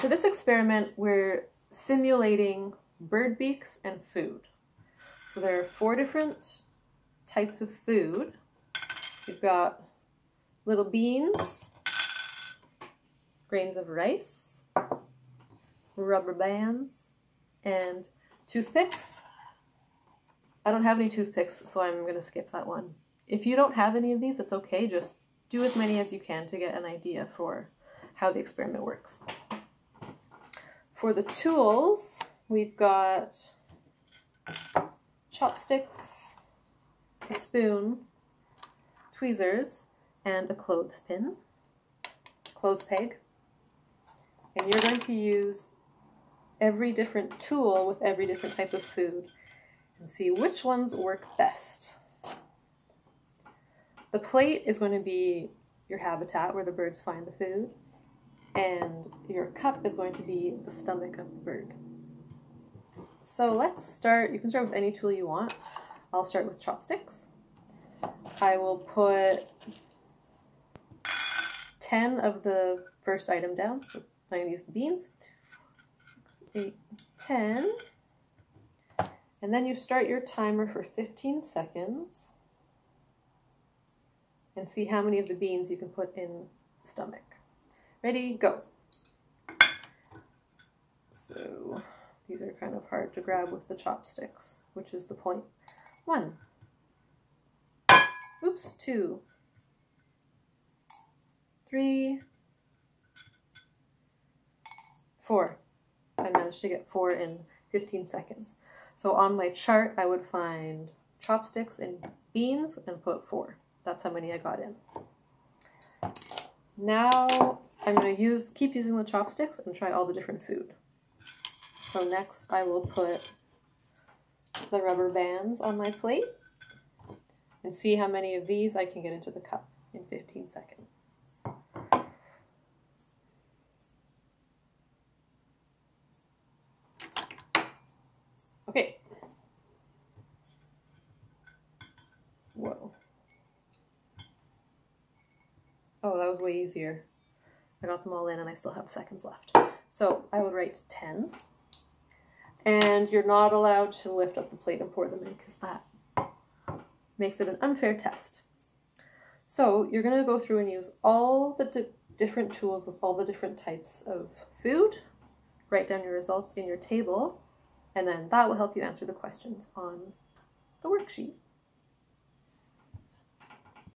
for this experiment, we're simulating bird beaks and food. So there are four different types of food. We've got little beans, grains of rice, rubber bands, and toothpicks. I don't have any toothpicks, so I'm going to skip that one. If you don't have any of these, it's okay. Just do as many as you can to get an idea for how the experiment works. For the tools, we've got chopsticks, a spoon, tweezers, and a clothespin, clothes peg. And you're going to use every different tool with every different type of food and see which ones work best. The plate is going to be your habitat where the birds find the food, and your cup is going to be the stomach of the bird. So let's start, you can start with any tool you want. I'll start with chopsticks. I will put 10 of the first item down, so I'm going to use the beans. 6, 8, 10. And then you start your timer for 15 seconds and see how many of the beans you can put in the stomach. Ready, go. So these are kind of hard to grab with the chopsticks, which is the point. One. Oops, two. Three. Four. I managed to get four in 15 seconds. So on my chart, I would find chopsticks and beans and put four. That's how many I got in. Now I'm going to use keep using the chopsticks and try all the different food. So next I will put the rubber bands on my plate and see how many of these I can get into the cup in 15 seconds. Okay. Whoa. Oh, that was way easier. I got them all in and I still have seconds left. So I would write 10. And you're not allowed to lift up the plate and pour them in because that makes it an unfair test. So you're going to go through and use all the di different tools with all the different types of food, write down your results in your table, and then that will help you answer the questions on the worksheet.